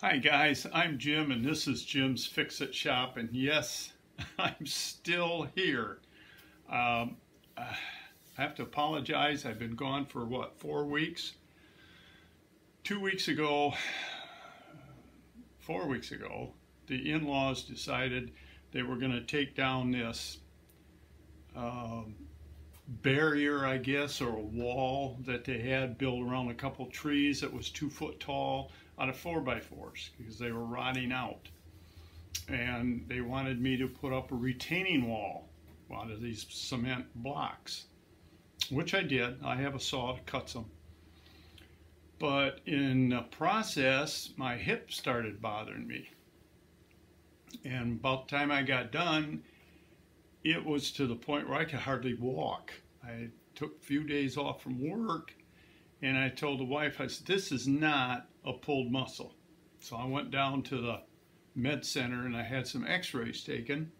Hi guys, I'm Jim and this is Jim's Fix-It Shop and yes, I'm still here. Um, I have to apologize, I've been gone for what, four weeks? Two weeks ago, four weeks ago, the in-laws decided they were going to take down this um, barrier, I guess, or a wall that they had built around a couple trees that was two foot tall out of four by fours because they were rotting out. And they wanted me to put up a retaining wall out of these cement blocks, which I did. I have a saw that cuts them. But in the process, my hip started bothering me. And about the time I got done, it was to the point where I could hardly walk. I took a few days off from work and I told the wife, I said, this is not a pulled muscle. So I went down to the med center and I had some x-rays taken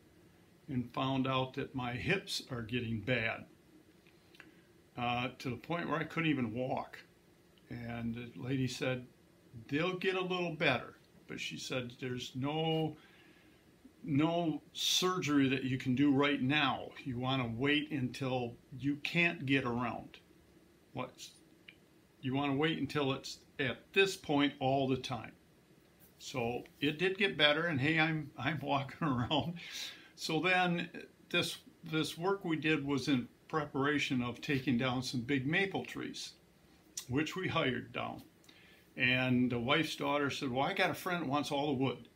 and found out that my hips are getting bad uh, to the point where I couldn't even walk. And the lady said, they'll get a little better. But she said, there's no no surgery that you can do right now. You want to wait until you can't get around. What you want to wait until it's at this point all the time. So it did get better, and hey, I'm I'm walking around. So then this this work we did was in preparation of taking down some big maple trees, which we hired down. And the wife's daughter said, "Well, I got a friend that wants all the wood."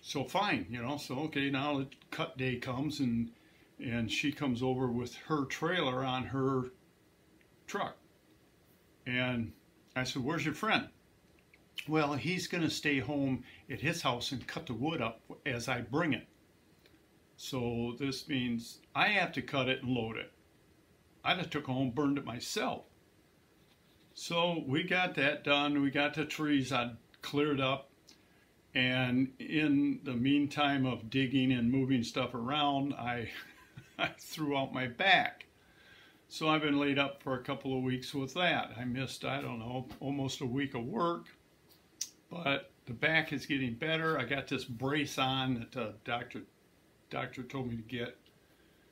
So fine, you know. So okay, now the cut day comes, and and she comes over with her trailer on her truck and I said, where's your friend? Well, he's going to stay home at his house and cut the wood up as I bring it. So this means I have to cut it and load it. I just took home burned it myself. So we got that done. We got the trees I cleared up. And in the meantime of digging and moving stuff around, I, I threw out my back. So I've been laid up for a couple of weeks with that. I missed, I don't know, almost a week of work, but the back is getting better. I got this brace on that the doctor, doctor told me to get.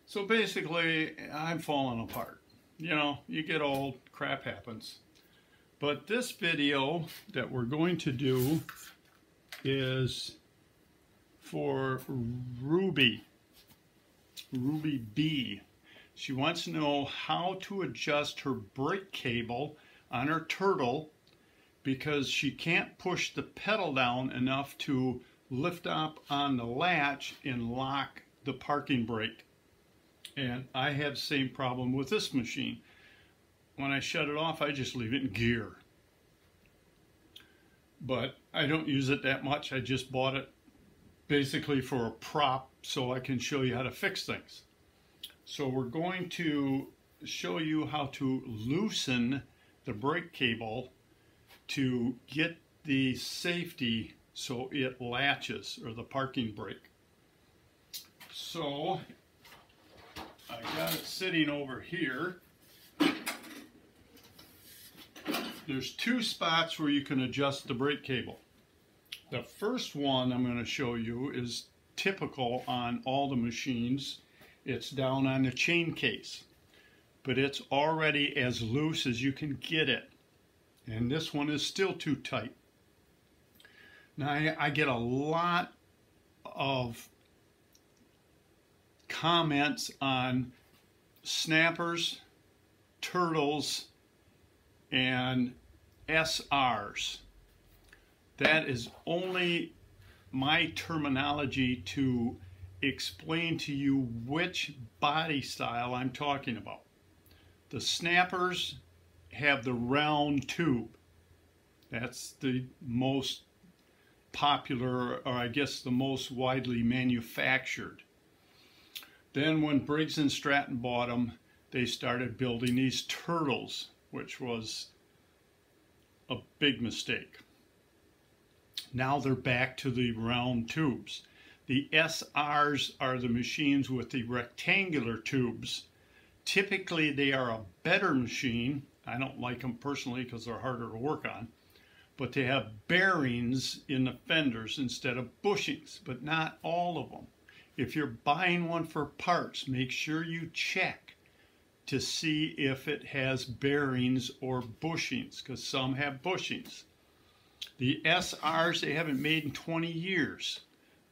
So basically, I'm falling apart. You know, you get old, crap happens. But this video that we're going to do is for Ruby, Ruby B. She wants to know how to adjust her brake cable on her turtle because she can't push the pedal down enough to lift up on the latch and lock the parking brake. And I have the same problem with this machine. When I shut it off, I just leave it in gear. But I don't use it that much. I just bought it basically for a prop so I can show you how to fix things. So we're going to show you how to loosen the brake cable to get the safety so it latches or the parking brake. So I got it sitting over here. There's two spots where you can adjust the brake cable. The first one I'm going to show you is typical on all the machines it's down on the chain case, but it's already as loose as you can get it. And this one is still too tight. Now I, I get a lot of comments on snappers, turtles, and SRs. That is only my terminology to explain to you which body style I'm talking about. The snappers have the round tube. That's the most popular, or I guess the most widely manufactured. Then when Briggs and Stratton bought them, they started building these turtles, which was a big mistake. Now they're back to the round tubes. The SRs are the machines with the rectangular tubes. Typically, they are a better machine. I don't like them personally because they're harder to work on. but they have bearings in the fenders instead of bushings, but not all of them. If you're buying one for parts, make sure you check to see if it has bearings or bushings, because some have bushings. The SRs they haven't made in 20 years.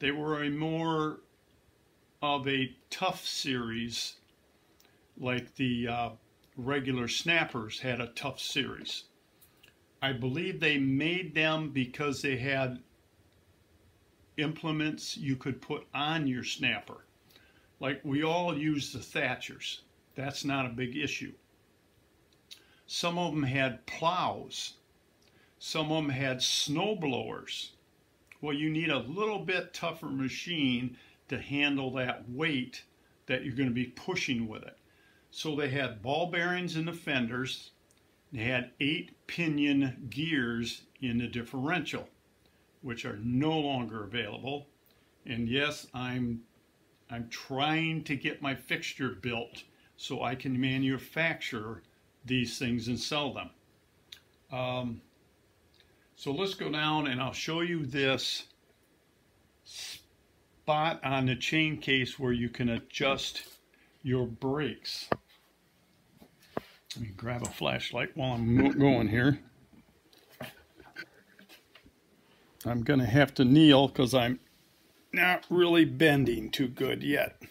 They were a more of a tough series, like the uh, regular snappers had a tough series. I believe they made them because they had implements you could put on your snapper. Like we all use the Thatchers. That's not a big issue. Some of them had plows. Some of them had snow blowers. Well, you need a little bit tougher machine to handle that weight that you're going to be pushing with it. So they had ball bearings in the fenders. They had eight pinion gears in the differential, which are no longer available. And yes, I'm I'm trying to get my fixture built so I can manufacture these things and sell them. Um, so let's go down and I'll show you this spot on the chain case where you can adjust your brakes. Let me grab a flashlight while I'm going here. I'm going to have to kneel because I'm not really bending too good yet.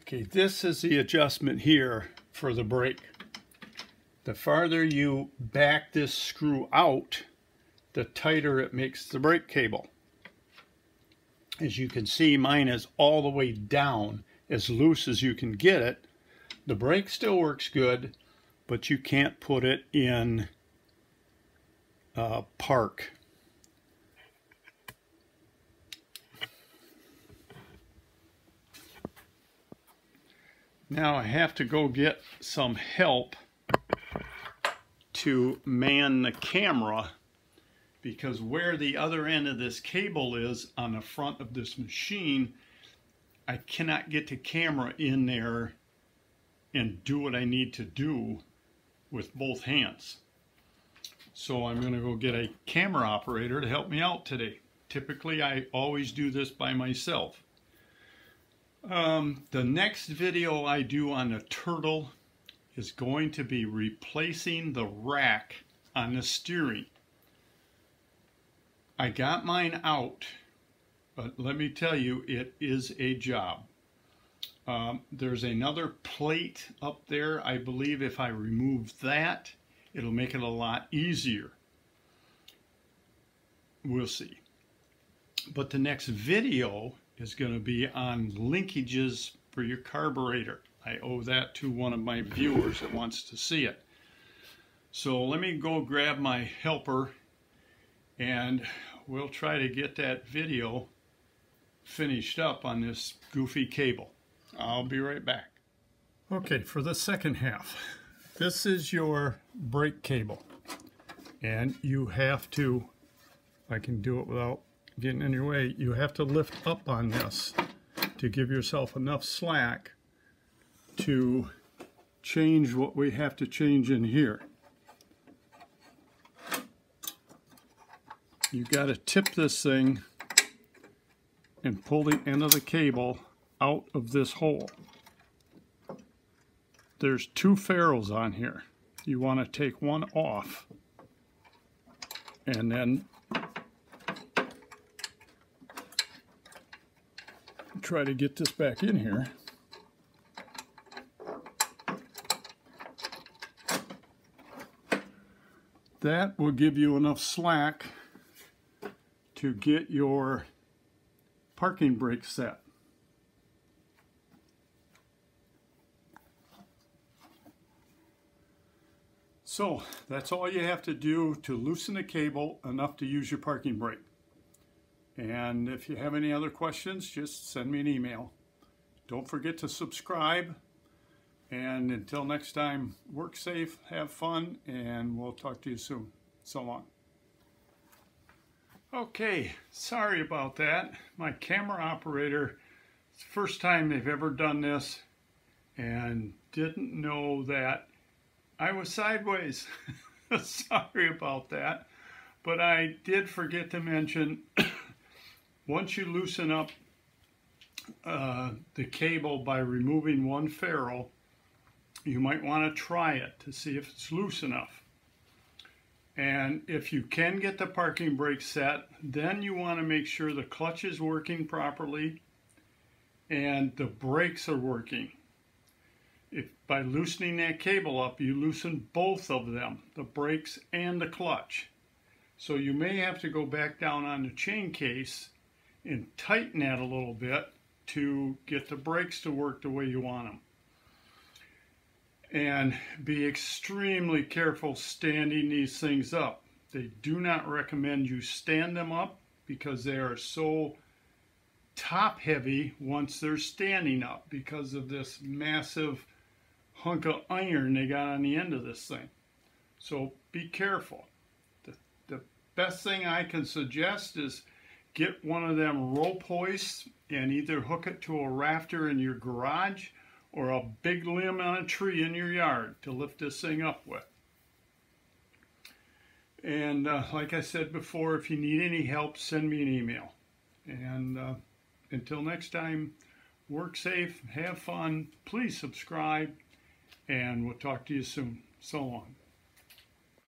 Okay, this is the adjustment here for the brake. The farther you back this screw out, the tighter it makes the brake cable. As you can see, mine is all the way down, as loose as you can get it. The brake still works good, but you can't put it in uh, park. Now I have to go get some help to man the camera because where the other end of this cable is on the front of this machine, I cannot get the camera in there and do what I need to do with both hands. So I'm going to go get a camera operator to help me out today. Typically, I always do this by myself. Um, the next video I do on the turtle is going to be replacing the rack on the steering. I got mine out, but let me tell you, it is a job. Um, there's another plate up there. I believe if I remove that, it'll make it a lot easier. We'll see. But the next video is going to be on linkages for your carburetor. I owe that to one of my viewers that wants to see it. So let me go grab my helper and we'll try to get that video finished up on this goofy cable. I'll be right back. Okay, for the second half, this is your brake cable. And you have to, I can do it without getting in your way, you have to lift up on this to give yourself enough slack to change what we have to change in here. You've got to tip this thing and pull the end of the cable out of this hole. There's two ferrules on here. You want to take one off and then try to get this back in here. That will give you enough slack to get your parking brake set. So that's all you have to do to loosen the cable enough to use your parking brake. And if you have any other questions, just send me an email. Don't forget to subscribe. And until next time, work safe, have fun, and we'll talk to you soon. So long. Okay, sorry about that. My camera operator, it's the first time they've ever done this, and didn't know that I was sideways. Sorry about that. But I did forget to mention once you loosen up uh, the cable by removing one ferrule, you might want to try it to see if it's loose enough. And if you can get the parking brake set, then you want to make sure the clutch is working properly and the brakes are working. If by loosening that cable up, you loosen both of them, the brakes and the clutch. So you may have to go back down on the chain case and tighten that a little bit to get the brakes to work the way you want them and be extremely careful standing these things up. They do not recommend you stand them up because they are so top heavy once they're standing up because of this massive hunk of iron they got on the end of this thing. So be careful. The, the best thing I can suggest is get one of them rope hoists and either hook it to a rafter in your garage or a big limb on a tree in your yard to lift this thing up with. And uh, like I said before, if you need any help, send me an email. And uh, until next time, work safe, have fun, please subscribe, and we'll talk to you soon. So long.